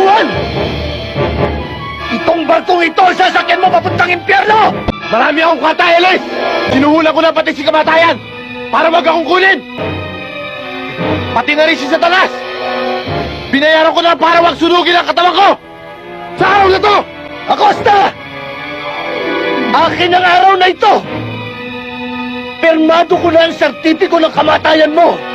kalaguan! Itong barkong ito ang sasakyan mo papuntang impyerno! Marami akong kwata, Elis! Eh! Sinuhulan ko na pati si kamatayan para wag akong kunin! Pati na rin si Satanas! Binayaran ko na para wag sunugin ang katawan ko! Sa araw na to, Acosta! Akin ang araw na ito! Permado ko na ang sertipiko ng kamatayan mo!